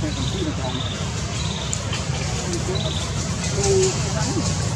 Thank you.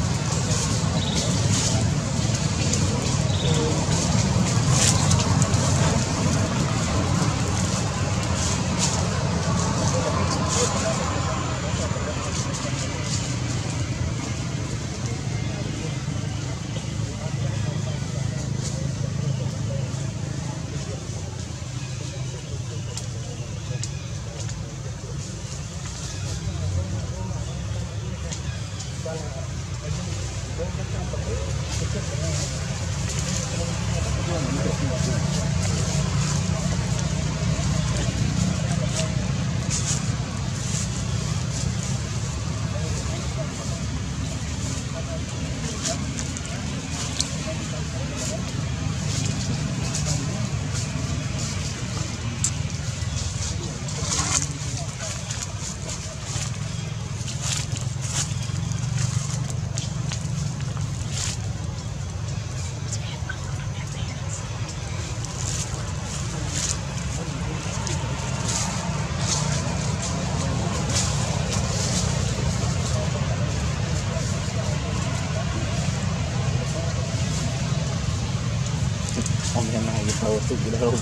Không thể nào cái tàu tụi đâu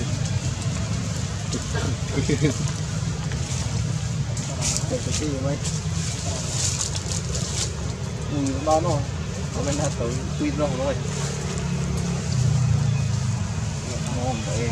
Để cái gì vậy? Ừ, đó nó. Có bên đó tới quy rồi rồi. Ngon vậy.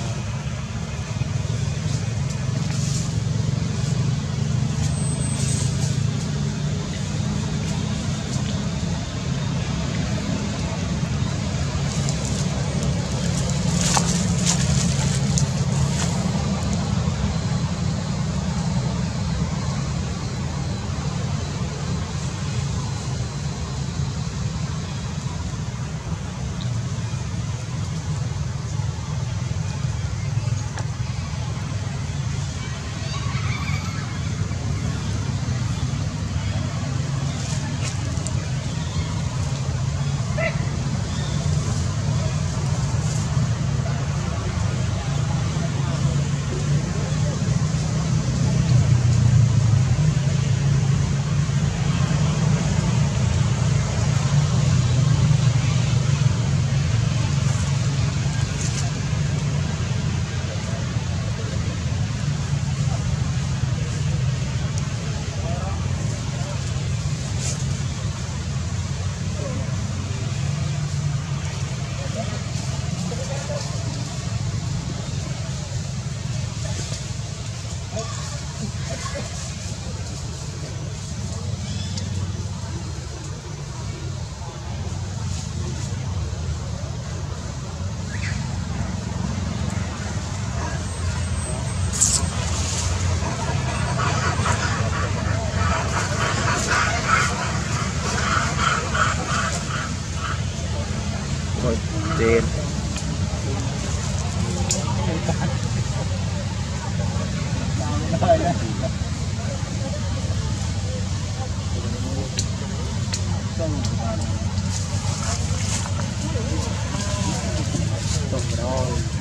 đêm Hãy subscribe